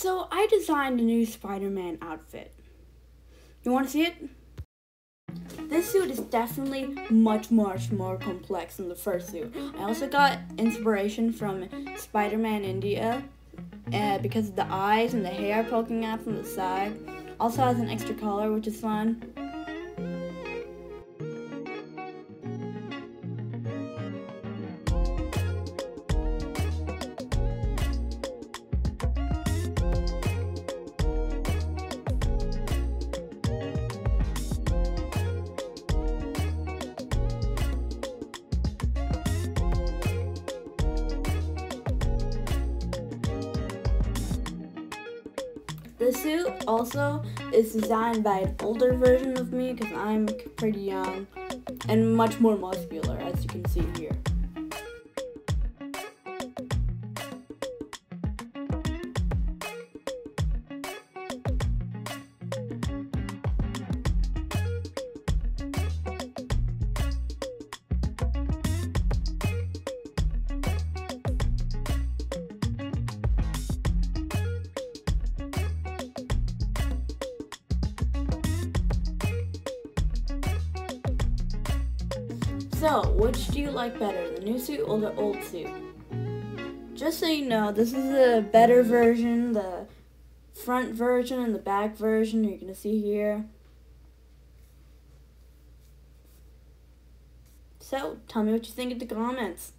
So I designed a new Spider-Man outfit. You want to see it? This suit is definitely much, much more complex than the first suit. I also got inspiration from Spider-Man India uh, because of the eyes and the hair poking out from the side. Also has an extra collar, which is fun. The suit also is designed by an older version of me because I'm pretty young and much more muscular, as you can see So, which do you like better, the new suit or the old suit? Just so you know, this is a better version, the front version and the back version you're going to see here. So, tell me what you think in the comments.